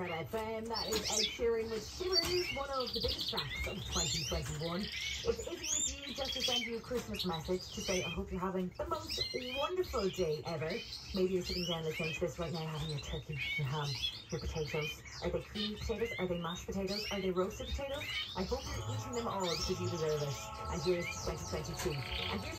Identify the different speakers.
Speaker 1: Red FM. That is Ed Sheeran with Shivers, one of the biggest tracks of 2021. It's Izzy with you just to send you a Christmas message to say I hope you're having the most wonderful day ever. Maybe you're sitting down listening to this right now having your turkey, your ham, your potatoes. Are they creamy potatoes? Are they mashed potatoes? Are they roasted potatoes? I hope you're eating them all because you deserve it. And here's 2022. And here's